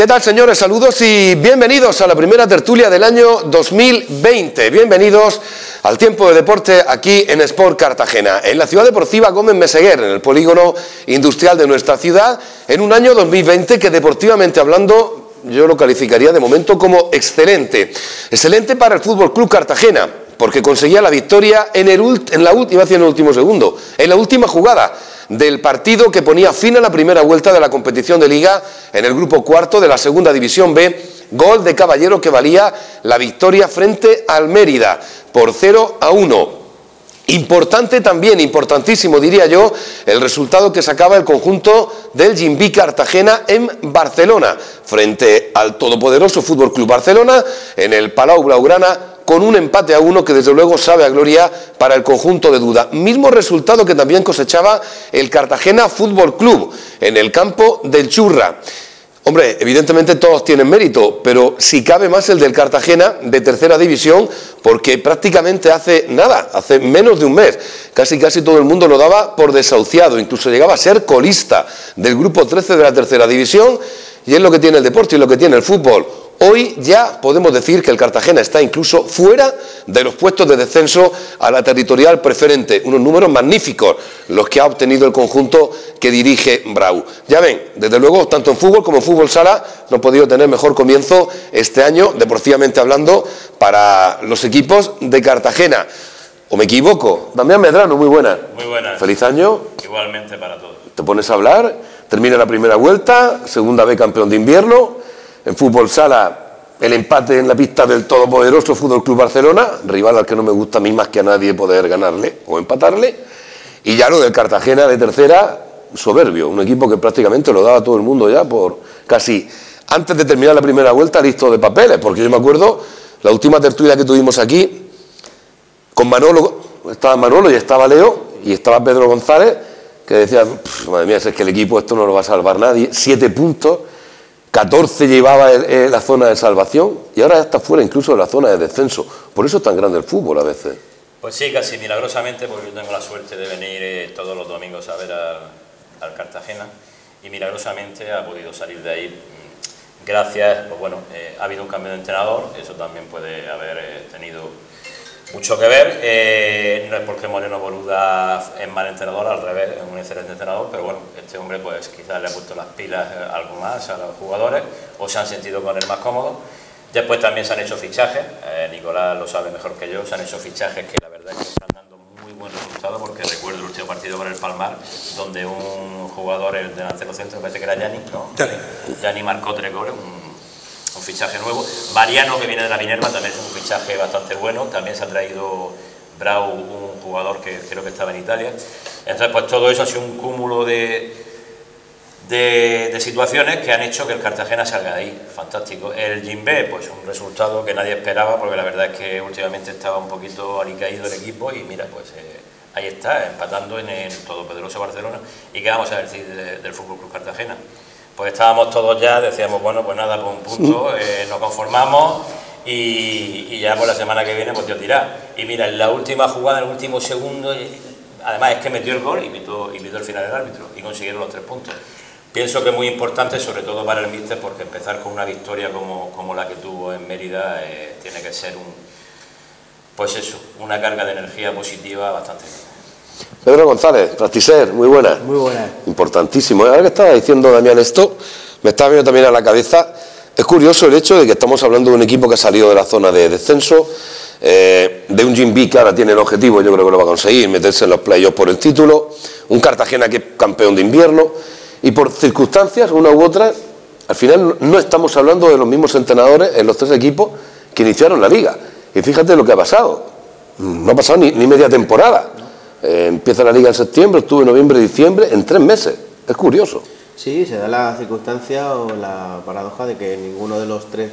¿Qué tal, señores? Saludos y bienvenidos a la primera tertulia del año 2020. Bienvenidos al tiempo de deporte aquí en Sport Cartagena, en la ciudad deportiva Gómez Meseguer, en el polígono industrial de nuestra ciudad, en un año 2020 que deportivamente hablando yo lo calificaría de momento como excelente. Excelente para el Fútbol Club Cartagena, porque conseguía la victoria en, el, en la última, en el último segundo, en la última jugada del partido que ponía fin a la primera vuelta de la competición de liga en el grupo cuarto de la segunda división B, gol de Caballero que valía la victoria frente al Mérida por 0 a 1. Importante también, importantísimo diría yo, el resultado que sacaba el conjunto del Jimbi Cartagena en Barcelona, frente al todopoderoso Fútbol Club Barcelona, en el Palau Blaugrana, con un empate a uno que desde luego sabe a gloria para el conjunto de duda. Mismo resultado que también cosechaba el Cartagena Fútbol Club en el campo del Churra. Hombre, evidentemente todos tienen mérito, pero si cabe más el del Cartagena de tercera división, porque prácticamente hace nada, hace menos de un mes, casi casi todo el mundo lo daba por desahuciado, incluso llegaba a ser colista del grupo 13 de la tercera división, y es lo que tiene el deporte y lo que tiene el fútbol Hoy ya podemos decir que el Cartagena está incluso fuera de los puestos de descenso a la territorial preferente. Unos números magníficos los que ha obtenido el conjunto que dirige Brau. Ya ven, desde luego, tanto en fútbol como en fútbol sala no ha podido tener mejor comienzo este año, deportivamente hablando, para los equipos de Cartagena. ¿O me equivoco? Damián Medrano, muy buena. Muy buena. Feliz año. Igualmente para todos. Te pones a hablar, termina la primera vuelta, segunda vez campeón de invierno en fútbol sala, el empate en la pista del todopoderoso Fútbol Club Barcelona, rival al que no me gusta a mí más que a nadie poder ganarle o empatarle. Y ya lo del Cartagena de tercera, soberbio, un equipo que prácticamente lo daba todo el mundo ya por casi antes de terminar la primera vuelta listo de papeles, porque yo me acuerdo la última tertulia que tuvimos aquí con Manolo, estaba Manolo y estaba Leo y estaba Pedro González, que decía, madre mía, es que el equipo esto no lo va a salvar nadie, siete puntos 14 llevaba la zona de salvación y ahora está fuera incluso de la zona de descenso. Por eso es tan grande el fútbol a veces. Pues sí, casi milagrosamente, porque yo tengo la suerte de venir eh, todos los domingos a ver al, Cartagena y milagrosamente ha podido salir de ahí gracias, pues bueno, eh, ha habido un cambio de entrenador, eso también puede haber eh, tenido mucho que ver. Eh, no es porque Moreno Boluda es mal entrenador, al revés, es un excelente entrenador, pero bueno, este hombre pues quizás le ha puesto las pilas eh, algo más a los jugadores o se han sentido con él más cómodos. Después también se han hecho fichajes, eh, Nicolás lo sabe mejor que yo, se han hecho fichajes que la verdad es que están dando muy buen resultado porque recuerdo el último partido con el Palmar donde un jugador, el delantero centro, parece que era Yanni, ¿no? Yanni marcó tres goles, un un fichaje nuevo. Mariano, que viene de la Minerva, también es un fichaje bastante bueno. También se ha traído Brau, un jugador que creo que estaba en Italia. Entonces, pues todo eso ha sido un cúmulo de, de, situaciones que han hecho que el Cartagena salga de ahí. Fantástico. El Jimbe, pues un resultado que nadie esperaba, porque la verdad es que últimamente estaba un poquito alicaído el equipo y mira, pues eh, ahí está, empatando en el todopoderoso Barcelona. ¿Y qué vamos a decir del Fútbol Club Cartagena? Pues estábamos todos ya, decíamos, bueno, pues nada, por un punto, eh, nos conformamos y, ya por la semana que viene, pues Dios dirá. Y mira, en la última jugada, en el último segundo, además es que metió el gol y invitó, el final del árbitro y consiguieron los tres puntos. Pienso que es muy importante, sobre todo para el míster, porque empezar con una victoria como, como la que tuvo en Mérida eh, tiene que ser un, pues eso, una carga de energía positiva bastante grande. Pedro González, Prastiser, muy buena. Muy buena. Importantísimo. Ahora que estaba diciendo Damián esto, me estaba viendo también a la cabeza. Es curioso el hecho de que estamos hablando de un equipo que ha salido de la zona de descenso, eh, de un Jim B que ahora tiene el objetivo, yo creo que lo va a conseguir, meterse en los playoffs por el título, un Cartagena que es campeón de invierno, y por circunstancias, una u otra, al final no estamos hablando de los mismos entrenadores en los tres equipos que iniciaron la liga. Y fíjate lo que ha pasado. No ha pasado ni media temporada. Eh, empieza la liga en septiembre, octubre, noviembre, diciembre, en tres meses. Es curioso. Sí, se da la circunstancia o la paradoja de que ninguno de los tres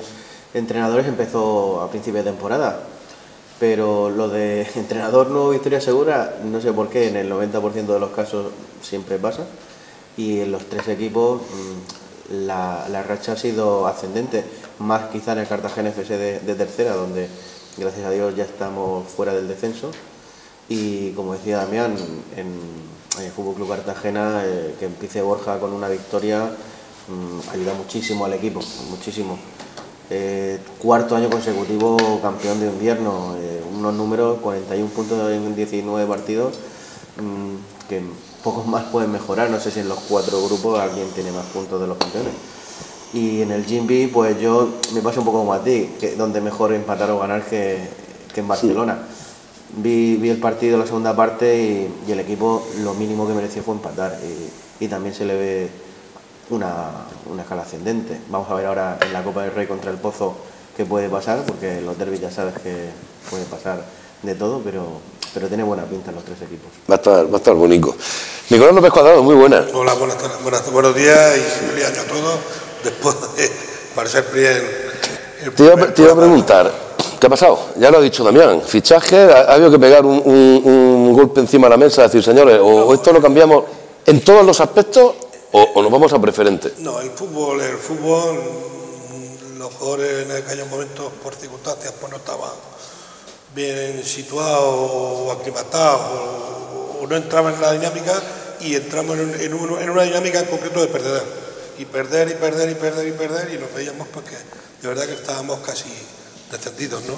entrenadores empezó a principio de temporada. Pero lo de entrenador nuevo, victoria segura, no sé por qué, en el 90% de los casos siempre pasa. Y en los tres equipos mm, la, la racha ha sido ascendente, más quizá en el Cartagena FC de tercera, donde gracias a Dios ya estamos fuera del descenso y como decía Damián, en, el Fútbol Club Cartagena, eh, que empiece Borja con una victoria, mm, ayuda muchísimo al equipo, muchísimo. Eh, cuarto año consecutivo campeón de invierno, eh, unos números, 41 puntos en 19 partidos, mm, que pocos más pueden mejorar, no sé si en los cuatro grupos alguien tiene más puntos de los campeones. Y en el Gym pues yo me pasa un poco como a ti, que donde mejor empatar o ganar que, que en Barcelona. Vi, vi, el partido, la segunda parte, y, el equipo lo mínimo que mereció fue empatar. Y, y también se le ve una, una, escala ascendente. Vamos a ver ahora en la Copa del Rey contra el Pozo qué puede pasar, porque los derbis ya sabes que puede pasar de todo, pero, pero tiene buena pinta los tres equipos. Va a estar, va a estar bonito. Nicolás López Cuadrado, muy buenas. Hola, buenas, buenas, buenos días y feliz año a todos. Después de parecer el, te, iba, te iba a preguntar, ¿qué ha pasado? Ya lo ha dicho Damián, fichaje, ha, habido que pegar un, un, un, golpe encima de la mesa, decir, señores, o, esto lo cambiamos en todos los aspectos o, o, nos vamos a preferente. No, el fútbol, el fútbol, los jugadores en aquellos momentos, por circunstancias, pues no estaban bien situados o aclimatados o, o no entraban en la dinámica y entramos en, en, un, en, una dinámica en concreto de perder. Y perder y perder y perder y perder y nos veíamos porque de verdad que estábamos casi descendidos, ¿no?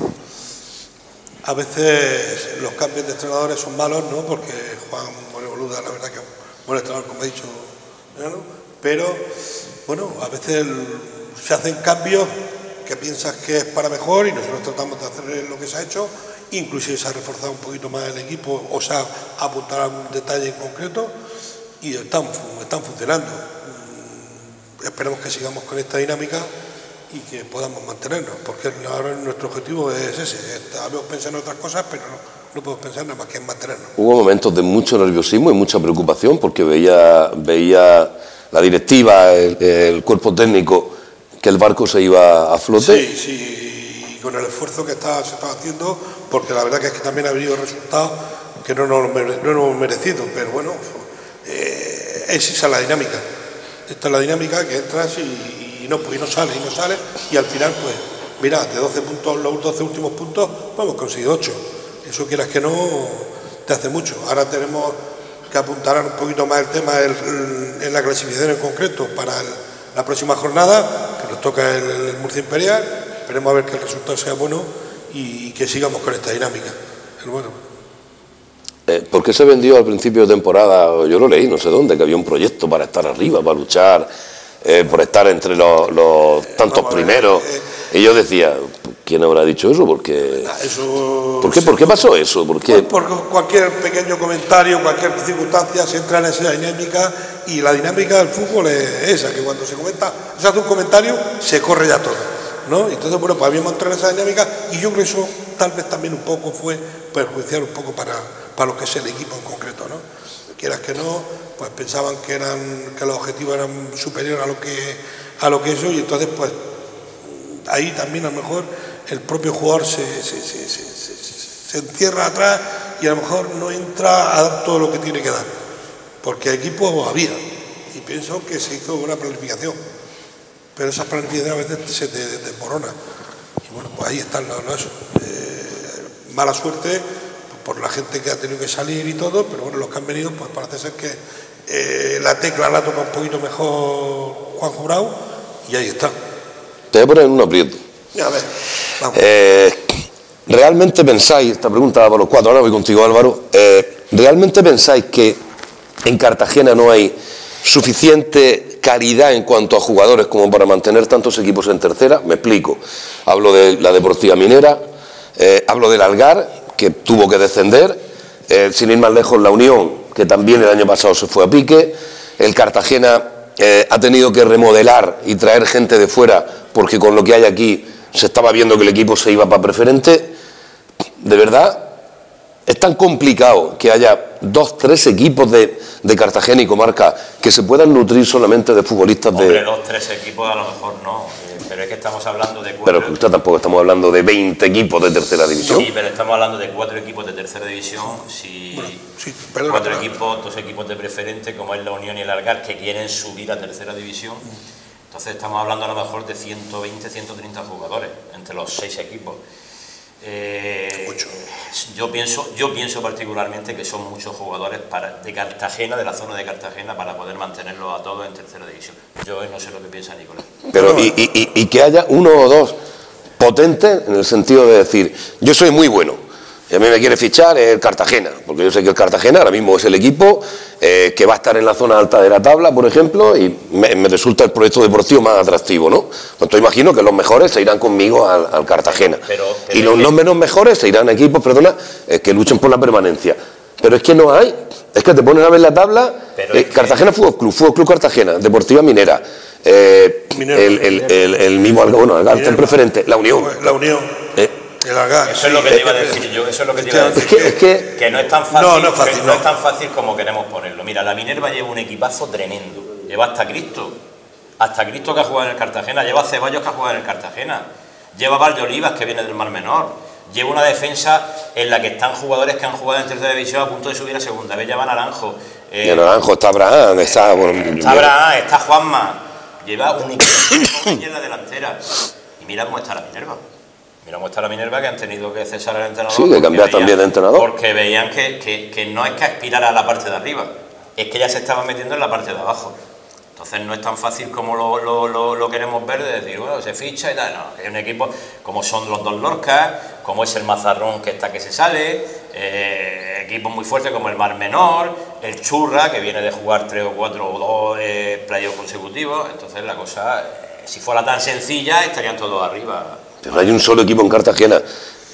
A veces los cambios de entrenadores son malos, ¿no? Porque Juan Moreboluda, la verdad que buen entrenador, como he dicho, ¿no? pero bueno, a veces se hacen cambios que piensas que es para mejor y nosotros tratamos de hacer lo que se ha hecho, inclusive se ha reforzado un poquito más el equipo o se ha apuntado algún detalle en concreto y están, están funcionando. Esperemos que sigamos con esta dinámica y que podamos mantenernos, porque ahora nuestro objetivo es ese. Habíamos pensado en otras cosas, pero no, no podemos pensar nada más que en mantenernos. Hubo momentos de mucho nerviosismo y mucha preocupación porque veía, veía la directiva, el, el cuerpo técnico, que el barco se iba a flote. Sí, sí, y con el esfuerzo que está, se está haciendo, porque la verdad que es que también ha habido resultados que no nos, no nos hemos merecido, pero bueno, eh, es esa la dinámica. Esta es la dinámica que entras y, y no, pues, y no sales y no sales, y al final, pues, mira, de 12 puntos, los 12 últimos puntos, hemos conseguido 8. Eso quieras que no, te hace mucho. Ahora tenemos que apuntar un poquito más el tema en la clasificación en concreto para la próxima jornada, que nos toca el, el, Murcia Imperial. Esperemos a ver que el resultado sea bueno y, y que sigamos con esta dinámica. El bueno. Eh, ¿Por qué se vendió al principio de temporada? Yo lo leí, no sé dónde, que había un proyecto para estar arriba, para luchar, eh, por estar entre los, los tantos Vamos primeros. eh, y yo decía, ¿quién habrá dicho eso? Porque, Eso, ¿Por qué, ¿Por qué pasó eso? ¿Por qué? Por cualquier pequeño comentario, cualquier circunstancia, se entra en esa dinámica y la dinámica del fútbol es esa, que cuando se comenta, se hace un comentario, se corre ya todo. ¿no? Entonces, bueno, pues habíamos entrado en esa dinámica y yo creo que eso tal vez también un poco fue perjudicial un poco para, para lo que es el equipo en concreto. ¿no? Quieras que no, pues pensaban que, eran, que los objetivos eran superiores a lo que, a lo que eso y entonces pues ahí también a lo mejor el propio jugador se, se, se, se, encierra atrás y a lo mejor no entra a dar todo lo que tiene que dar, porque equipo había y pienso que se hizo una planificación, pero esa planificación a veces se desmorona y bueno, pues ahí está lo, lo eso. Eh, mala suerte por la gente que ha tenido que salir y todo, pero bueno, los que han venido pues parece ser que eh, la tecla la toca un poquito mejor Juanjo Bravo y ahí está. Te voy a poner en un aprieto. A ver, vamos. Eh, ¿Realmente pensáis, esta pregunta va para los cuatro, ahora voy contigo Álvaro, eh, ¿realmente pensáis que en Cartagena no hay suficiente calidad en cuanto a jugadores como para mantener tantos equipos en tercera? Me explico. Hablo de la Deportiva Minera, eh, hablo del Algar, que tuvo que descender, eh, sin ir más lejos la Unión, que también el año pasado se fue a pique, el Cartagena eh, ha tenido que remodelar y traer gente de fuera porque con lo que hay aquí se estaba viendo que el equipo se iba para preferente. De verdad, es tan complicado que haya dos, tres equipos de, de Cartagena y comarca que se puedan nutrir solamente de futbolistas Hombre, de... dos, tres equipos a lo mejor no, pero es que estamos hablando de Pero cuatro, que usted tampoco estamos hablando de 20 equipos de tercera división. sí, pero estamos hablando de cuatro equipos de tercera división, si sí, perdona, cuatro equipos, dos equipos de preferente, como es la Unión y el Algar, que quieren subir a tercera división. Entonces estamos hablando a lo mejor de 120, 130 jugadores entre los seis equipos. Eh, Mucho. yo pienso, yo pienso particularmente que son muchos jugadores para, de Cartagena, de la zona de Cartagena, para poder mantenerlos a todos en tercera división. Yo no sé lo que piensa Nicolás. Pero y, y- y que haya uno o dos potentes en el sentido de decir, yo soy muy bueno, y a mí me quiere fichar el Cartagena, porque yo sé que el Cartagena ahora mismo es el equipo eh, que va a estar en la zona alta de la tabla, por ejemplo, y me, me resulta el proyecto deportivo más atractivo, ¿no? Entonces imagino que los mejores se irán conmigo al, al Cartagena. Pero- pero y los no menos mejores se irán a equipos, perdona, eh, que luchen por la permanencia. Pero es que no hay. Es que te pones a ver la tabla. Eh, es que- Cartagena Fútbol Club, Fútbol Club Cartagena, Deportiva Minera, eh, Minero. el, el- el- el mismo bueno, Minero. preferente, la Unión. La Unión, Eh, el Algar. Eso es lo que te iba a decir yo, eso es lo que te iba a es decir. que, es que Que no es tan fácil, No, no es fácil, que no. es tan fácil como queremos ponerlo. Mira, la Minerva lleva un equipazo tremendo. Lleva hasta Cristo. Hasta Cristo que ha jugado en el Cartagena. Lleva Ceballos que ha jugado en el Cartagena. Lleva Valdeolivas que viene del Mar Menor. Lleva una defensa en la que están jugadores que han jugado en tercera división a punto de subir a segunda. Ve, lleva Naranjo. Eh, y en Naranjo está Abraham, está. bueno, Está Abraham, está Juanma. Lleva un equipo en la delantera. Y mira cómo está la Minerva. Mira cómo está la Minerva que han tenido que cesar al entrenador. Sí, que cambiar también de entrenador. Porque veían que, que- que no es que aspirara a la parte de arriba, es que ya se estaban metiendo en la parte de abajo. Entonces no es tan fácil como lo, lo- lo- lo queremos ver de decir, bueno, se ficha y tal. No, es un equipo como son los dos Lorcas, como es el Mazarrón que está que se sale, eh, equipos muy fuertes como el Mar Menor, el Churra, que viene de jugar tres o cuatro o dos eh, playoffs consecutivos. Entonces la cosa, eh, si fuera tan sencilla, estarían todos arriba. Pero hay un solo equipo en Cartagena.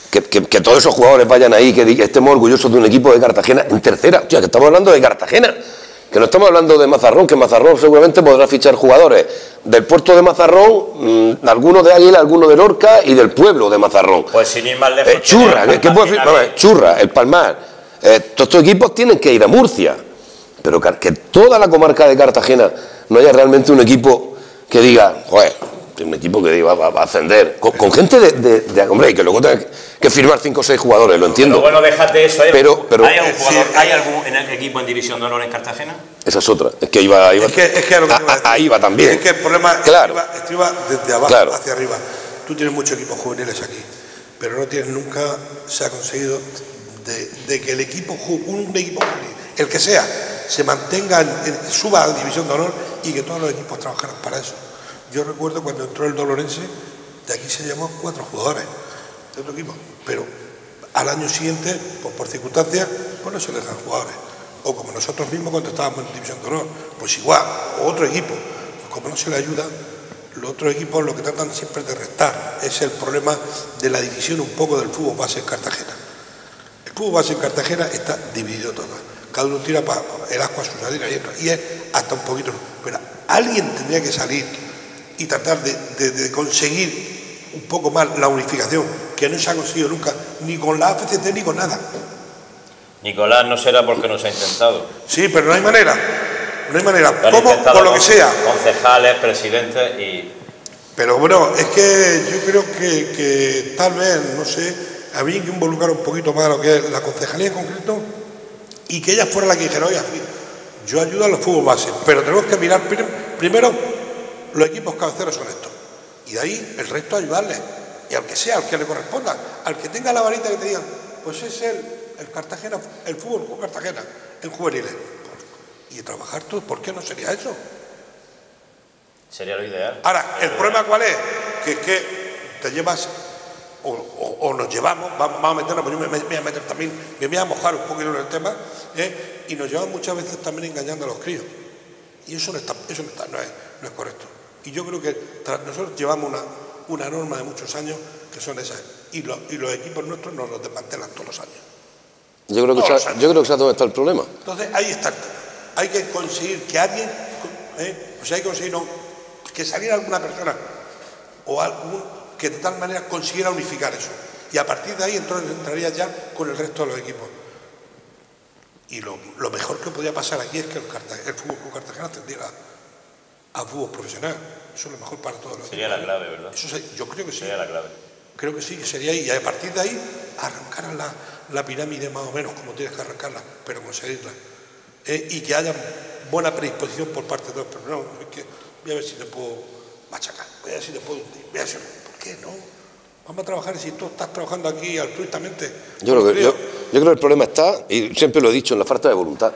Que, que- que todos esos jugadores vayan ahí, que estemos orgullosos de un equipo de Cartagena en tercera. Hostia, que estamos hablando de Cartagena. Que no estamos hablando de Mazarrón, que Mazarrón seguramente podrá fichar jugadores del puerto de Mazarrón, mm, algunos de Águila, algunos de Lorca y del pueblo de Mazarrón. Pues sin ir más lejos. Eh, ver, Churra, el Palmar. Eh, todos estos equipos tienen que ir a Murcia. Pero car- que toda la comarca de Cartagena no haya realmente un equipo que diga, joder, un equipo que va, va a ascender. Con, con gente de, de, de- Hombre, y que luego tenga que firmar 5 o 6 jugadores, lo entiendo. Pero bueno, déjate eso. ¿eh? Pero- pero- ¿Hay algún, jugador- sí, ¿hay algún en el equipo en división de honor en Cartagena? Esa es otra. Es que iba, iba Es que, es que es lo que iba a a- ahí va también. Es que el problema Claro. estriba, desde abajo Claro. hacia arriba. Tú tienes muchos equipos juveniles aquí, pero no tienes nunca, se ha conseguido de, de que el equipo, ju- un equipo juvenil, el que sea, se mantenga, en- en- suba a la división de honor y que todos los equipos trabajaran para eso. Yo recuerdo cuando entró el Dolorense, de aquí se llamó cuatro jugadores de otro equipo, pero al año siguiente, pues por circunstancias, pues no se les dan jugadores. O como nosotros mismos cuando estábamos en División de Honor, pues igual, o otro equipo. Pues como no se le ayuda, los otros equipos lo que tratan siempre de restar. Es el problema de la división un poco del fútbol base en Cartagena. El fútbol base en Cartagena está dividido todo. Cada uno tira para el asco a su sardina y, y es hasta un poquito. Pero alguien tendría que salir y tratar de, de- de conseguir un poco más la unificación, que no se ha conseguido nunca, ni con la AFCT ni con nada. Nicolás no será porque no se ha intentado. Sí, pero no hay manera. No hay manera. ¿Cómo? Por lo que sea. Concejales, presidentes y. Pero bueno, es que yo creo que, que tal vez, no sé, habría que involucrar un poquito más a lo que es la concejalía en concreto y que ella fuera la que dijera, oye, yo ayudo a los fútbol base, pero tenemos que mirar prim- primero los equipos cabeceros son estos. Y de ahí el resto ayudarles. Y al que sea, al que le corresponda, al que tenga la varita que te digan, pues es el, el Cartagena, el fútbol Club Cartagena, en juveniles. Y trabajar todo, ¿por qué no sería eso? Sería lo ideal. Ahora, ¿el problema cuál es? Que es que te llevas, o, o- o nos llevamos, vamos, vamos a meternos, pues yo me, me voy a meter también, me voy a mojar un poquito en el tema, ¿eh? y nos llevan muchas veces también engañando a los críos. Y eso no, está, eso no, está- no es, no es correcto. Y yo creo que nosotros llevamos una, una norma de muchos años que son esas, y, los- y los equipos nuestros nos los desmantelan todos los años. Yo creo que, sea, yo creo que sabes dónde está el problema. Entonces ahí está. Hay que conseguir que alguien, ¿eh? o sea, hay que conseguir no, que saliera alguna persona o algún que de tal manera consiguiera unificar eso. Y a partir de ahí entonces entraría ya con el resto de los equipos. Y lo, lo mejor que podía pasar aquí es que el, el fútbol Club Cartagena tendiera a fútbol profesional. Eso es lo mejor para todos los Sería la clave, ¿verdad? Eso se- yo creo que sí. Sería la clave. Creo que sí, que sería ahí. Y a partir de ahí arrancar la, la pirámide más o menos como tienes que arrancarla, pero conseguirla. Eh, y que haya buena predisposición por parte de todos. Pero no, es que voy a ver si te puedo machacar, voy a ver si te puedo hundir, voy a ver si- ¿Por qué no? Vamos a trabajar si tú estás trabajando aquí altruistamente. Yo creo, que, yo, yo creo que el problema está, y siempre lo he dicho, en la falta de voluntad.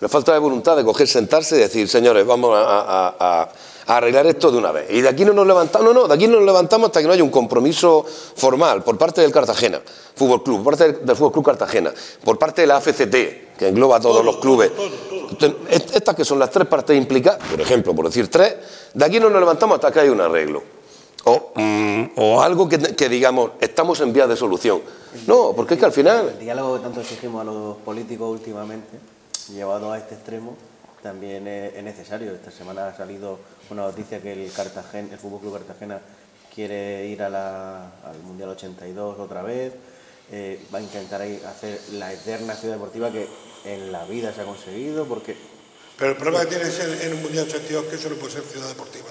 La falta de voluntad de coger, sentarse y decir, señores, vamos a, arreglar esto de una vez. Y de aquí no nos levantamos, no, no, de aquí no nos levantamos hasta que no haya un compromiso formal por parte del Cartagena Fútbol Club, por parte del, Fútbol Club Cartagena, por parte de la AFCT, que engloba a todos los clubes. Est- Estas que son las tres partes implicadas, por ejemplo, por decir tres, de aquí no nos levantamos hasta que haya un arreglo. O, mm, algo que, que digamos, estamos en vías de solución. No, porque es que al final... El diálogo que tanto exigimos a los políticos últimamente, llevado a este extremo, también es, es necesario. Esta semana ha salido una noticia que el Cartagena, el Fútbol Club Cartagena quiere ir a la- al Mundial 82 otra vez. eh, va a intentar hacer la eterna ciudad deportiva que en la vida se ha conseguido porque Pero el problema que tiene es en, en un Mundial 82 que eso no puede ser ciudad deportiva.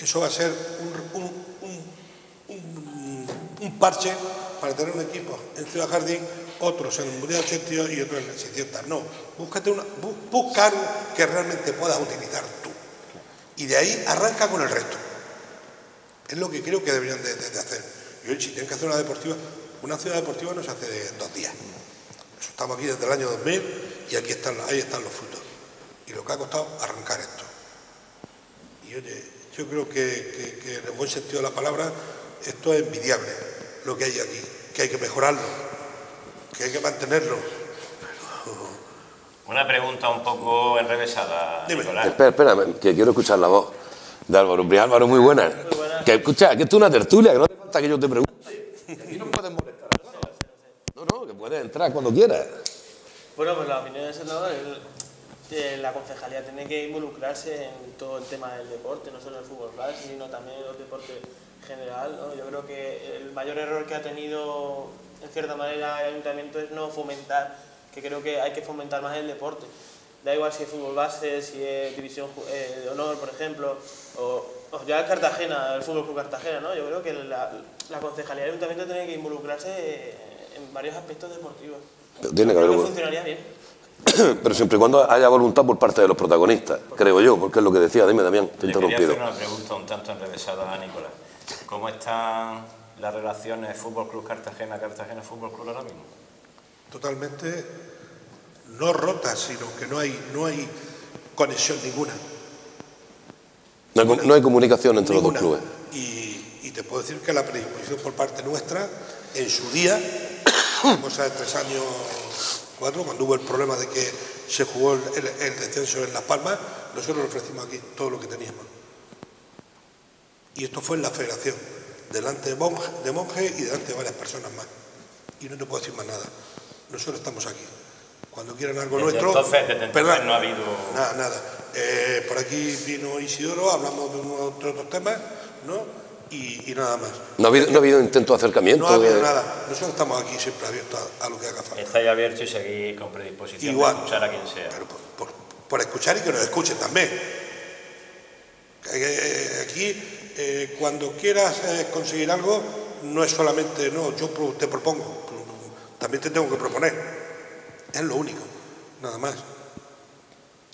Eso va a ser un, un- un- un- un parche para tener un equipo en Ciudad Jardín, otros en el Mundial 82 y otros en el 600. No, búscate una, bu- busca algo que realmente puedas utilizar tú. Y de ahí arranca con el resto. Es lo que creo que deberían de, de- de hacer. Y hoy, si tienen que hacer una deportiva, una ciudad deportiva no se hace de dos días. Eso estamos aquí desde el año 2000 y aquí están, ahí están los frutos. Y lo que ha costado arrancar esto. Y oye, yo creo que- que en el buen sentido de la palabra, esto es envidiable, lo que hay aquí, que hay que mejorarlo, que hay que mantenerlo. Una pregunta un poco enrevesada, Dime. Nicolás. Espera, espérame, que quiero escuchar la voz de Álvaro. Álvaro, muy buena. Que escucha, que esto es una tertulia, que no hace falta que yo te pregunte. Aquí no puedes molestar. No, no, que puedes entrar cuando quieras. Bueno, pues la opinión del senador es que la concejalía tiene que involucrarse en todo el tema del deporte, no solo el fútbol base, sino también los deportes en general. ¿no? Yo creo que el mayor error que ha tenido, en cierta manera, el ayuntamiento es no fomentar, que creo que hay que fomentar más el deporte. Da igual si es fútbol base, si es división eh, de honor, por ejemplo, o, o ya el Cartagena, el Fútbol Club Cartagena, ¿no? Yo creo que la, la concejalía del ayuntamiento tiene que involucrarse eh, en varios aspectos deportivos. Pero tiene que Creo haber que funcionaría bien. Pero siempre y cuando haya voluntad por parte de los protagonistas, creo yo, porque es lo que decía. Dime, Damián, te he interrumpido. hacer una pregunta un tanto enrevesada a Nicolás. ¿Cómo están las relaciones Fútbol Club Cartagena, Cartagena Fútbol Club ahora mismo? Totalmente no rota, sino que no hay, no hay conexión ninguna. No hay, com- no hay comunicación entre los dos clubes. Y, y te puedo decir que la predisposición por parte nuestra, en su día, cosa de tres años, cuatro, cuando hubo el problema de que se jugó el, el- el descenso en Las Palmas, nosotros le ofrecimos aquí todo lo que teníamos. Y esto fue en la federación, delante de monje, de monje y delante de varias personas más. Y no te puedo decir más nada. Nosotros estamos aquí. Cuando quieran algo Desde nuestro. entonces- desde entonces ¿verdad? no ha habido- Nada, nada. Eh, por aquí vino Isidoro, hablamos de unos otros, otros temas, ¿no? Y, y nada más. No ha habido, no ha habido intento de acercamiento. No ha habido de- nada. Nosotros estamos aquí siempre abiertos a, a lo que haga falta. Estáis abiertos y seguís con predisposición Igual. de escuchar a quien sea. Pero por, por- por escuchar y que nos escuchen también. Eh, Aquí, eh, cuando quieras eh, conseguir algo, no es solamente, no, yo te propongo, también te tengo que proponer. Es lo único, nada más.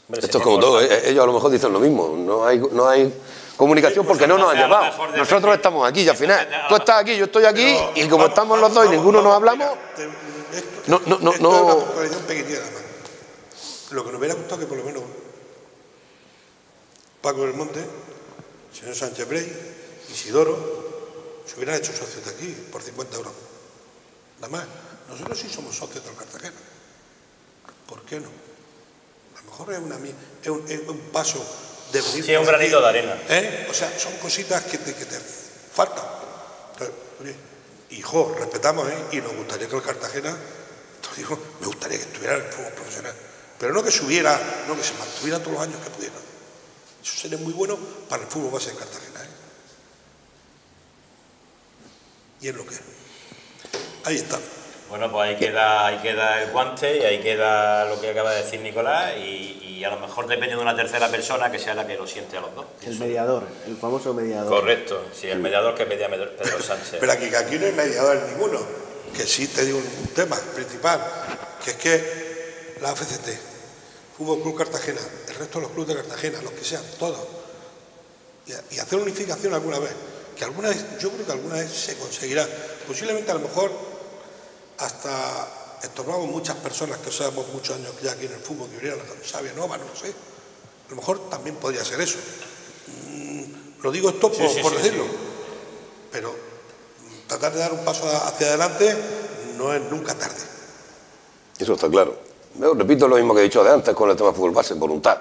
Hombre, Esto es como todo. ¿eh? ellos a lo mejor dicen lo mismo. No hay, no hay comunicación porque no nos han llevado. Nosotros estamos aquí y al final. Tú estás aquí, yo estoy aquí Pero y como vamos, estamos los vamos, dos y vamos, ninguno nos hablamos. mira, te- esto- No, no, no, esto no. es una pequeñita. Lo que nos hubiera gustado que por lo menos Paco del Monte, señor Sánchez Brey, Isidoro, se hubieran hecho socios de aquí por 50 euros. Nada más. Nosotros sí somos socios del Cartagena. ¿Por qué no? A lo mejor es, una, mi- es un, es un paso de venir Sí, es un granito de arena. ¿Eh? O sea, son cositas que te, que te faltan. Hijo, respetamos, ¿eh? Y nos gustaría que el Cartagena, digo, me gustaría que estuviera en el fútbol profesional. Pero no que subiera, no que se mantuviera todos los años que pudiera. Eso sería muy bueno para el fútbol base de Cartagena, ¿eh? Y es lo que es. Ahí está. Bueno, pues ahí queda, ahí queda el guante y ahí queda lo que acaba de decir Nicolás y, y a lo mejor depende de una tercera persona que sea la que lo siente a los dos. el mediador, el famoso mediador. Correcto, sí, el mediador que pedía Pedro Sánchez. Pero aquí, que aquí no hay mediador ninguno. Que sí te digo un tema principal, que es que la AFCT, Fútbol Club Cartagena, el resto de los clubes de Cartagena, los que sean, todos, y, y hacer unificación alguna vez, que alguna vez, yo creo que alguna vez se conseguirá. Posiblemente a lo mejor hasta estorbamos muchas personas que sabemos muchos años ya aquí en el fútbol, que a Sabia Nova, no lo sé. A lo mejor también podría ser eso. Mm, lo digo esto por, por decirlo. Pero tratar de dar un paso hacia adelante no es nunca tarde. Eso está claro. Yo repito lo mismo que he dicho de antes con el tema de fútbol base, voluntad.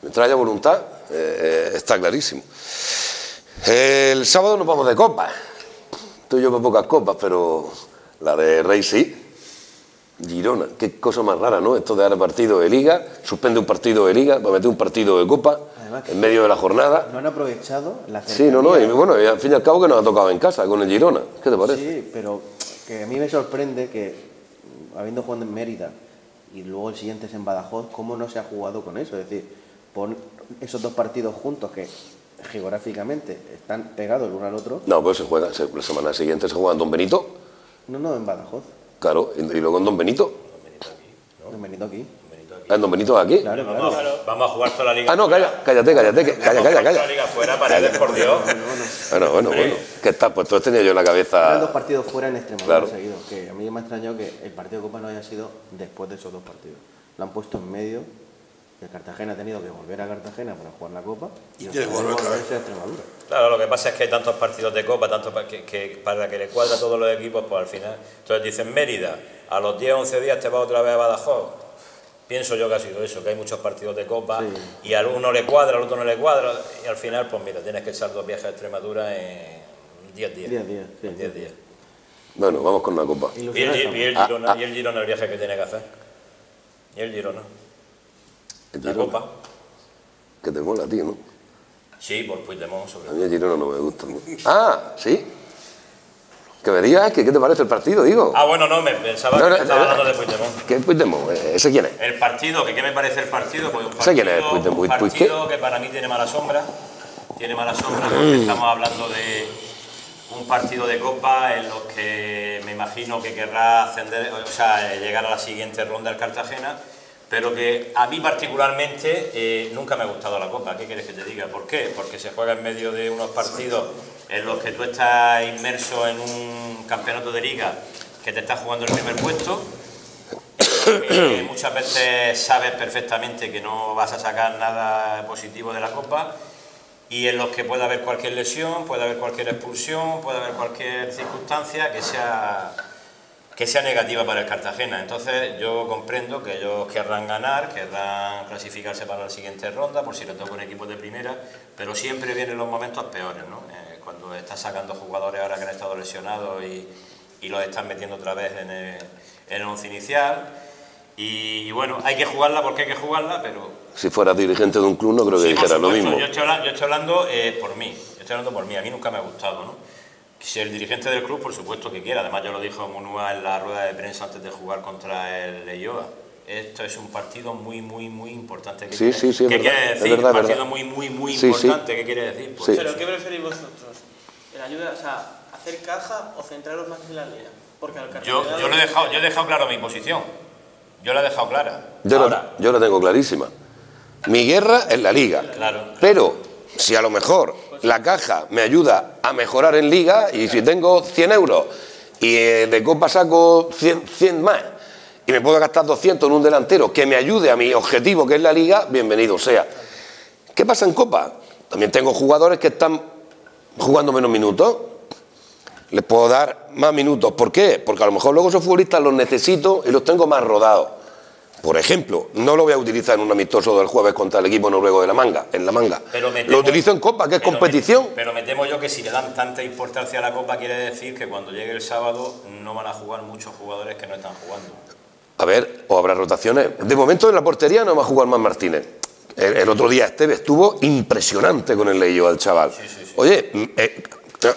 Mientras haya voluntad, eh, eh, está clarísimo. El sábado nos vamos de copa. Tú y yo por pocas copas, pero la de Rey sí. Girona, qué cosa más rara, ¿no? Esto de dar partido de liga, suspende un partido de liga para meter un partido de copa en medio de la jornada. No han aprovechado la Sí, no, no, y bueno, y al fin y al cabo que nos ha tocado en casa con el Girona. ¿Qué te parece? Sí, pero que a mí me sorprende que, habiendo jugado en Mérida y luego el siguiente es en Badajoz, ¿cómo no se ha jugado con eso? Es decir, pon esos dos partidos juntos que geográficamente están pegados el uno al otro. No, pues se juega, se- la semana siguiente se juega en Don Benito, No, no, en Badajoz. claro, y, y luego en Don Benito. En Benito aquí. Ah, Don Benito aquí. Claro, Vamos, claro. a- vamos a jugar toda la liga. Ah, no, fuera. calla, cállate, cállate, que- calla, calla, Toda la liga fuera, paredes, por Dios. Bueno, bueno, bueno. ¿Qué está? Pues entonces tenía yo en la Eran dos cabeza. partidos fuera en Extremadura Claro. seguidos. Que a mí me ha extrañado que el partido de Copa no haya sido después de esos dos partidos. Lo han puesto en medio. El Cartagena ha tenido que volver a Cartagena para jugar la Copa y el volver a Extremadura. Claro, lo que pasa es que hay tantos partidos de Copa, tanto que, que para que le cuadra a todos los equipos, pues al final. Entonces dicen Mérida, a los 10 11 días te vas otra vez a Badajoz. Pienso yo que ha sido eso, que hay muchos partidos de Copa Sí. y al uno le cuadra, al otro no le cuadra, y al final, pues mira, tienes que echar dos viajes a Extremadura en 10 días. Diez días, sí. En 10 días. Bueno, vamos con una copa. Y el, Gi- estamos. y el Ah, Girona, ah. y el Girona el viaje que tiene que hacer. Y el Girona. El La Copa. Que te mola, tío, ¿no? Sí, por Puigdemont sobre A todo. mí el Girona no me gusta. ¿no? Ah, sí. Que me digas que qué te parece el partido, digo. Ah, bueno, no, me pensaba No, que estaba no, hablando de Puigdemont. ¿Qué es Puigdemont? Eh, ¿Ese quién es? El partido, que qué me parece el partido, pues un ¿Sé partido, quién es Puigdemont? un partido que para mí tiene mala sombra, tiene mala sombra porque estamos hablando de un partido de Copa en los que me imagino que querrá ascender, o sea, eh, llegar a la siguiente ronda el Cartagena, pero que a mí particularmente eh, nunca me ha gustado la Copa. ¿Qué quieres que te diga? ¿Por qué? Porque se juega en medio de unos partidos en los que tú estás inmerso en un campeonato de liga que te está jugando el primer puesto que muchas veces sabes perfectamente que no vas a sacar nada positivo de la copa y en los que puede haber cualquier lesión, puede haber cualquier expulsión, puede haber cualquier circunstancia que sea que sea negativa para el Cartagena. Entonces yo comprendo que ellos querrán ganar, querrán clasificarse para la siguiente ronda, por si les toca un equipo de primera, pero siempre vienen los momentos peores, ¿no? Cuando estás sacando jugadores ahora que han estado lesionados y, y los están metiendo otra vez en el, en el once inicial. Y, y bueno, hay que jugarla porque hay que jugarla, pero Si fueras dirigente de un club no creo que Sí, dijera lo mismo. Yo estoy hablando, yo estoy hablando, eh, por mí, yo estoy hablando por mí, a mí nunca me ha gustado, ¿no? Si el dirigente del club, por supuesto que quiera, además yo lo dijo Munúa en la rueda de prensa antes de jugar contra el Leioa. Esto es un partido muy, muy, muy importante. ¿Qué Sí, quiere- sí, sí, es ¿Qué verdad, quiere es decir? verdad, un partido verdad. muy, muy, muy Sí, sí. importante. ¿Qué quiere decir? Pues Sí. ¿Pero qué preferís vosotros? ¿El ayuda, o sea, hacer caja o centraros más en la liga? Porque al yo, yo, lo he dejado, yo he dejado claro mi posición. Yo la he dejado clara. Yo, Ahora, la, yo la tengo clarísima. Mi guerra es la liga. claro. Pero si a lo mejor la caja me ayuda a mejorar en liga y si tengo 100 euros y eh, de copa saco 100, 100 más y me puedo gastar 200 en un delantero que me ayude a mi objetivo que es la liga, bienvenido sea. ¿Qué pasa en copa? También tengo jugadores que están jugando menos minutos. Les puedo dar más minutos. ¿Por qué? Porque a lo mejor luego esos futbolistas los necesito y los tengo más rodados. Por ejemplo, no lo voy a utilizar en un amistoso del jueves contra el equipo noruego de la manga, en la manga. Pero me lo temo- utilizo en Copa, que es pero me- competición. pero me temo yo que si le dan tanta importancia a la Copa, quiere decir que cuando llegue el sábado no van a jugar muchos jugadores que no están jugando. A ver, o habrá rotaciones. De momento en la portería no va a jugar más Martínez. El, el otro día Esteve estuvo impresionante con el leyo al chaval. Oye, mm, eh,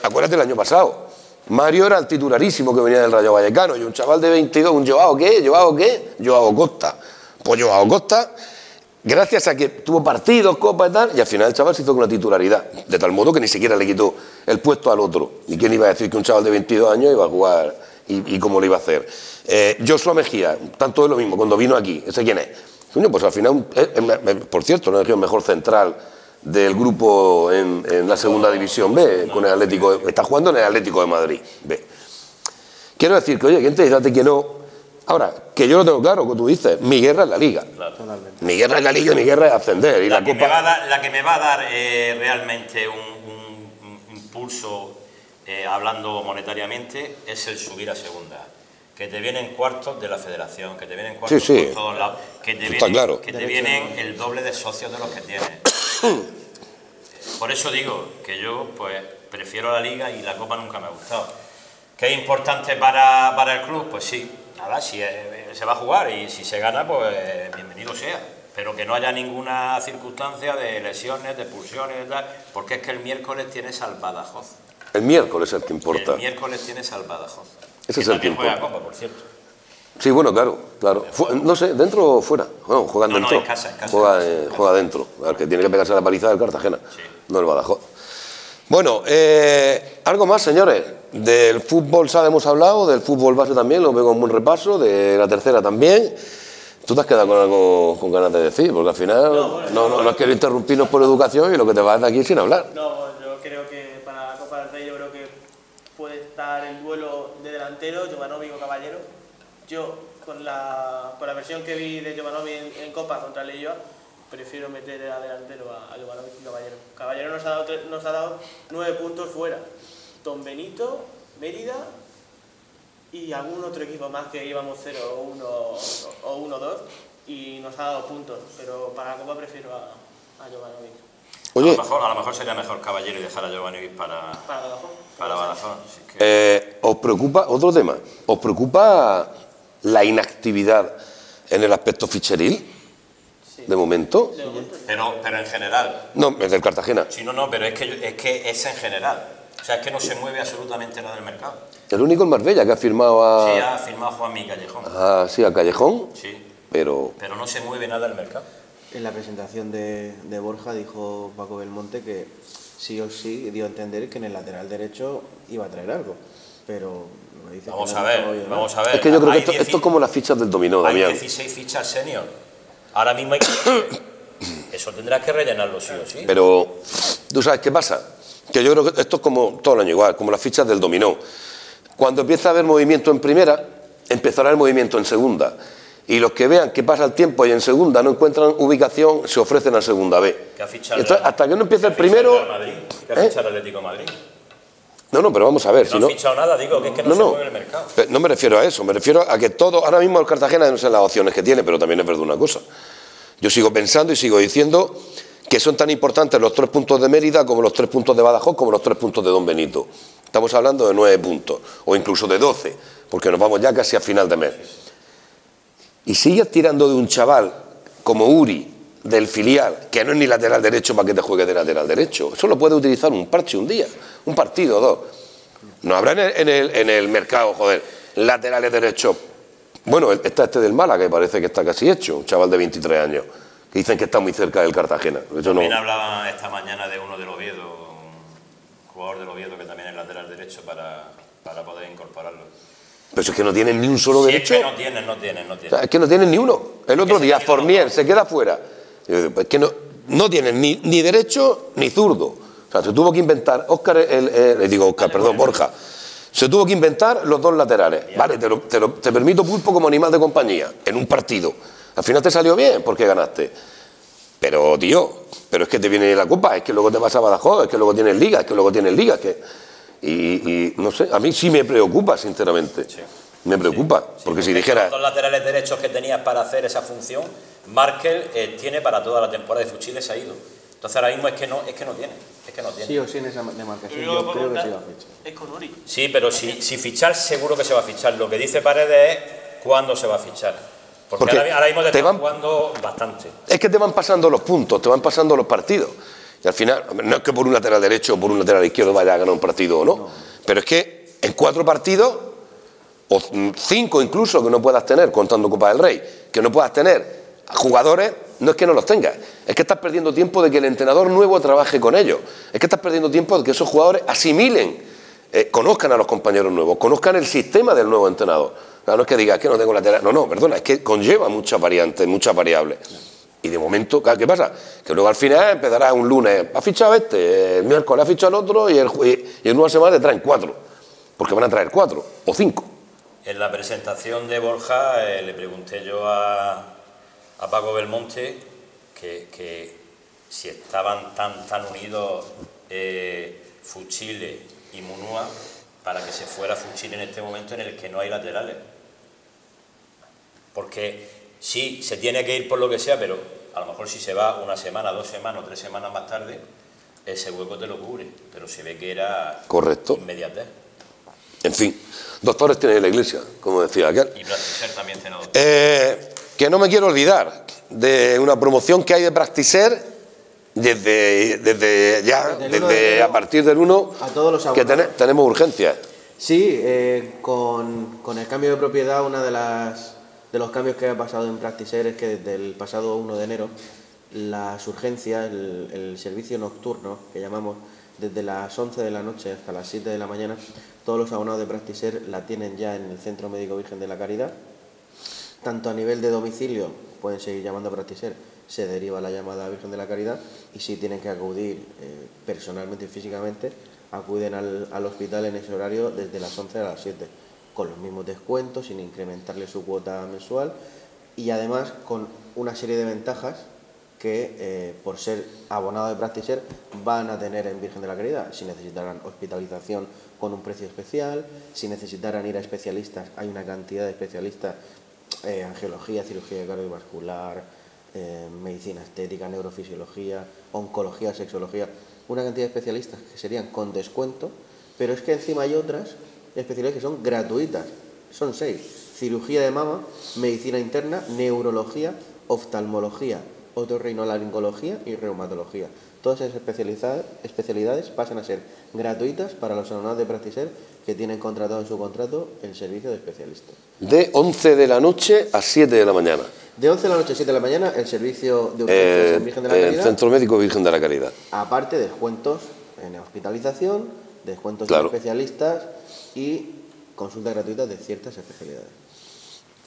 acuérdate el año pasado. Mario era el titularísimo que venía del Rayo Vallecano y un chaval de 22, un Joao qué, Joao qué, Joao Costa. Pues Joao Costa, gracias a que tuvo partidos, copas y tal, y al final el chaval se hizo con la titularidad, de tal modo que ni siquiera le quitó el puesto al otro. ¿Y quién iba a decir que un chaval de 22 años iba a jugar y, y cómo lo iba a hacer? Eh, Joshua Mejía, tanto de lo mismo, cuando vino aquí, ¿ese quién es? Coño, pues al final, eh, eh, por cierto, no es el mejor central del grupo en, en la segunda división B, con el Atlético, está jugando en el Atlético de Madrid B. Quiero decir que, oye, ¿quién te dice que no? Ahora, que yo lo tengo claro, como tú dices, mi guerra es la Liga. Mi guerra es la Liga y mi guerra es ascender. Y La, la, que, me va a Copa... dar, la que me va a dar eh, realmente un, un- un impulso, eh, hablando monetariamente, es el subir a segunda. Que te vienen cuartos de la federación, que te vienen cuartos Sí, sí. por todos lados, que te vienen, claro. que te vienen el doble de socios de los que tienes. Por eso digo que yo pues prefiero la liga y la copa nunca me ha gustado. ¿Qué es importante para, para el club? Pues sí, nada, si eh, se va a jugar y si se gana, pues eh, bienvenido sea. Pero que no haya ninguna circunstancia de lesiones, de expulsiones y tal, porque es que el miércoles tienes al Badajoz. El miércoles es el que importa. El miércoles tienes al Badajoz. Ese es que el también juega copa, por cierto. Sí, bueno, claro, claro. No sé, ¿dentro o fuera? Bueno, juegan No, no, dentro. en casa, en casa, Juega, en casa, eh, casa. juega dentro. Al que tiene que pegarse la paliza del Cartagena, Sí. no el Badajoz. Bueno, eh, algo más, señores. Del fútbol sala hemos hablado, del fútbol base también, lo veo como un repaso, de la tercera también. ¿Tú te has quedado con algo con ganas de decir? Porque al final no, no, no has querido interrumpirnos por educación y lo que te vas de aquí sin hablar. No, yo creo que para la Copa del Rey yo creo que puede estar el duelo delantero, Jovanovic o Caballero. Yo, con la, con la versión que vi de Jovanovic en, en Copa contra Leyoa, prefiero meter a delantero a, a Jovanovic y Caballero. Caballero nos ha, dado tre- nos ha dado nueve puntos fuera. Don Benito, Mérida y algún otro equipo más que íbamos 0 o 1 o 1-2 y nos ha dado puntos. Pero para la Copa prefiero a, a Jovanovic. A, Oye, lo mejor, a lo mejor sería mejor Caballero y dejar a Giovanni para, Para Badajoz. para Badajoz. así que- eh, ¿os preocupa, otro tema, ¿os preocupa la inactividad en el aspecto ficheril? Sí. De momento. Pero, pero en general. No, es del Cartagena. Sí, no, no, pero es que, es que es en general. O sea, es que no se mueve absolutamente nada del mercado. El único en Marbella que ha firmado a, Sí, ha firmado Juan Mi Callejón. a- sí, a Callejón, Sí, pero pero no se mueve nada del mercado. En la presentación de, de Borja dijo Paco Belmonte que sí o sí dio a entender que en el lateral derecho iba a traer algo. Pero me dice que Vamos no a ver, vamos a ver. es que yo creo que esto, 10 esto es como las fichas del dominó, Hay Damián. 16 fichas senior. Ahora mismo hay que... Eso tendrás que rellenarlo sí o sí. Pero, ¿tú sabes qué pasa? Que yo creo que esto es como todo el año igual, como las fichas del dominó. Cuando empieza a haber movimiento en primera, empezará el movimiento en segunda. Y los que vean que pasa el tiempo y en segunda no encuentran ubicación, se ofrecen a segunda B. Que ha fichado entonces, hasta que no empiece ha el primero... el Madrid, que ha ¿Eh? fichado el Atlético de Madrid. No, no, pero vamos a ver. No si ha no, fichado nada, digo que es que no, no, se no. mueve el mercado. No me refiero a eso, me refiero a que todo, ahora mismo el Cartagena no sé las opciones que tiene, pero también es verdad una cosa. Yo sigo pensando y sigo diciendo que son tan importantes los tres puntos de Mérida como los tres puntos de Badajoz, como los tres puntos de Don Benito. Estamos hablando de nueve puntos, o incluso de doce, porque nos vamos ya casi a final de mes. Y sigues tirando de un chaval como Uri, del filial, que no es ni lateral derecho para que te juegue de lateral derecho. Eso lo puede utilizar un parche un día, un partido dos. No habrá en el, en el- mercado, joder, laterales derechos. Bueno, está este del Málaga, que parece que está casi hecho, un chaval de 23 años, que dicen que está muy cerca del Cartagena. También hablaba esta mañana de uno del Oviedo, un jugador del Oviedo que también es lateral derecho para, para poder incorporarlo. Pero es que no tienen ni un solo Si es derecho. que no tienen, no tienen, no O sea, tienen. es que no tienen ni uno. El otro día, Fornier se queda fuera. Es que no, no tienen ni, ni derecho ni zurdo. O sea, se tuvo que inventar, Óscar, el, el- le digo Óscar, perdón, Borja, se tuvo que inventar los dos laterales. Vale, te, lo- te lo- te permito pulpo como animal de compañía, en un partido. Al final te salió bien porque ganaste. Pero, tío, pero es que te viene la copa, es que luego te vas a Badajoz, es que luego tienes liga, es que luego tienes liga, es que... Y, y no sé, a mí sí me preocupa, sinceramente. Me preocupa, porque si dijera... Los dos laterales derechos que tenías para hacer esa función, Markel eh, tiene para toda la temporada de Fuchile se ha ido. Entonces ahora mismo es que no, es que no tiene, es que no tiene. Sí o sí en esa demarcación Yo creo que sí va a fichar. Es con Uri. Sí, pero si, si fichar, seguro que se va a fichar. Lo que dice Paredes es cuándo se va a fichar. Porque, Porque ahora, ahora mismo te, te están van- jugando bastante. Es que te van pasando los puntos, te van pasando los partidos. Y al final, no es que por un lateral derecho o por un lateral izquierdo vaya a ganar un partido o no, pero es que en cuatro partidos, o mm, cinco incluso que no puedas tener, contando Copa del Rey, que no puedas tener jugadores, no es que no los tengas, es que estás perdiendo tiempo de que el entrenador nuevo trabaje con ellos, es que estás perdiendo tiempo de que esos jugadores asimilen, eh, conozcan a los compañeros nuevos, conozcan el sistema del nuevo entrenador. No es que digas que no tengo lateral, no, no, perdona, es que conlleva muchas variantes, muchas variables. Y de momento, ¿qué pasa? Que luego al final empezará un lunes, ha fichado este, el miércoles ha fichado el otro y, el, y en una semana te traen cuatro. Porque van a traer cuatro o cinco. En la presentación de Borja eh, le pregunté yo a, a Paco Belmonte que, que, si estaban tan, tan unidos eh, Fuchile y Munúa para que se fuera Fuchile en este momento en el que no hay laterales. Porque sí, se tiene que ir por lo que sea, pero a lo mejor si se va una semana, dos semanas o tres semanas más tarde, ese hueco te lo cubre. Pero se ve que era Correcto. inmediatez. En fin, doctores tiene la iglesia, como decía aquel. Y Practicer también tiene doctor. Eh, que no me quiero olvidar de una promoción que hay de Practicer desde, desde ya, Desde a partir del 1, a todos los que tenemos urgencias. Sí, eh, con, con el cambio de propiedad, una de las de los cambios que ha pasado en Practicer es que desde el pasado 1 de enero las urgencias, el, servicio nocturno que llamamos desde las 11 de la noche hasta las 7 de la mañana, todos los abonados de Practicer la tienen ya en el Centro Médico Virgen de la Caridad. Tanto a nivel de domicilio, pueden seguir llamando a Practicer, se deriva la llamada Virgen de la Caridad y si tienen que acudir eh, personalmente y físicamente, acuden al, al hospital en ese horario desde las 11 a las 7, con los mismos descuentos, sin incrementarle su cuota mensual y además con una serie de ventajas que eh, por ser abonado de Practicer van a tener en Virgen de la Caridad. Si necesitaran hospitalización con un precio especial, si necesitaran ir a especialistas, hay una cantidad de especialistas, eh, angiología, cirugía cardiovascular, eh, medicina estética, neurofisiología, oncología, sexología, una cantidad de especialistas que serían con descuento, pero es que encima hay otras especialidades que son gratuitas, son seis, cirugía de mama, medicina interna, neurología, oftalmología, otorrinolaringología y reumatología. Todas esas especialidades, especialidades pasan a ser gratuitas para los abonados de Practicer que tienen contratado en su contrato el servicio de especialistas. De 11 de la noche a 7 de la mañana. De 11 de la noche a 7 de la mañana, el servicio de urgencias Eh, en Virgen de la el Centro Médico Virgen de la Caridad. aparte descuentos en hospitalización, descuentos Claro. de especialistas y consultas gratuitas de ciertas especialidades.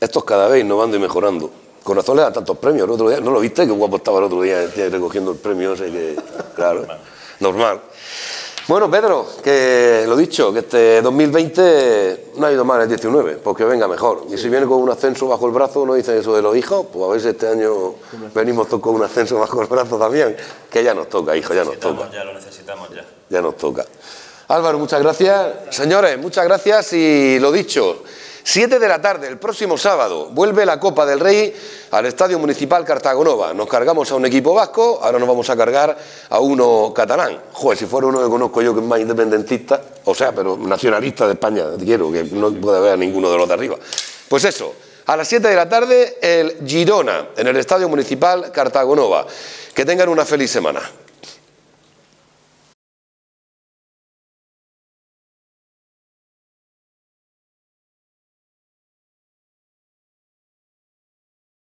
Estos cada vez innovando y mejorando. Con razón le dan tantos premios. El otro día, ¿no lo viste? Qué guapo estaba el otro día tío recogiendo el premio. ese que, claro, normal. Bueno, Pedro, que lo dicho, que este 2020 no ha ido mal el 19, pues que venga mejor. Y si viene con un ascenso bajo el brazo, no dicen eso de los hijos, pues a ver si este año venimos con un ascenso bajo el brazo también, que ya nos toca, hijo, ya nos toca. Ya, lo necesitamos ya. Ya nos toca. Álvaro, muchas gracias. Señores, muchas gracias y lo dicho, 7 de la tarde, el próximo sábado, vuelve la Copa del Rey al Estadio Municipal Cartagonova. Nos cargamos a un equipo vasco, ahora nos vamos a cargar a uno catalán. Joder, si fuera uno que conozco yo que es más independentista, o sea, pero nacionalista de España, quiero, que no puede haber ninguno de los de arriba. Pues eso, a las 7 de la tarde, el Girona, en el Estadio Municipal Cartagonova. Que tengan una feliz semana.